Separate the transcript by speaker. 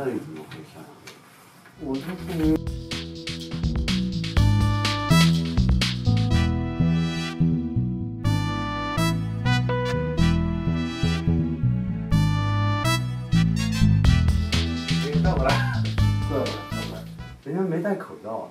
Speaker 1: 那怎么回事啊？
Speaker 2: 我就是……
Speaker 1: 哎，到我
Speaker 2: 了。对，
Speaker 1: 人家没戴口罩啊。